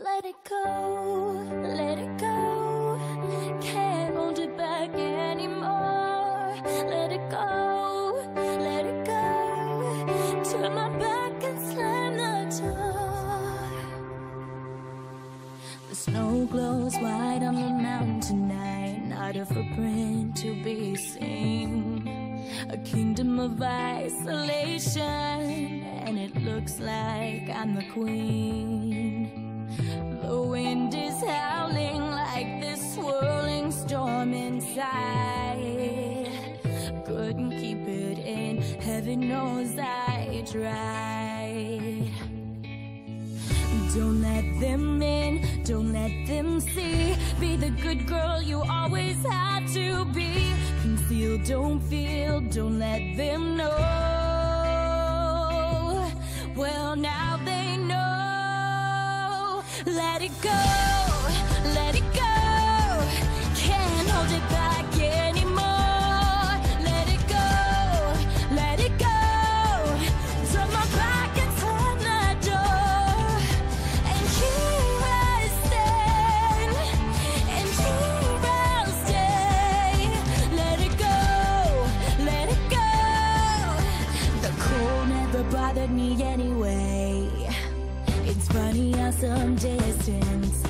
Let it go, let it go. Can't hold it back anymore. Let it go, let it go. Turn my back and slam the door. The snow glows white on the mountain tonight. Not a footprint to be seen. A kingdom of isolation, and it looks like I'm the queen. The wind is howling like this swirling storm inside. Couldn't keep it in, heaven knows I tried. Don't let them in, don't let them see. Be the good girl you always had to be. Conceal, don't feel, don't let them know. Well, now they know. Let it go, let it go. Me anyway. It's funny how some distance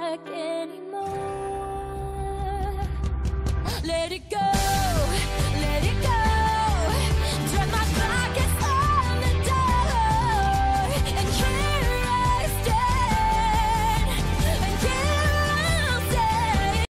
back anymore. Let it go.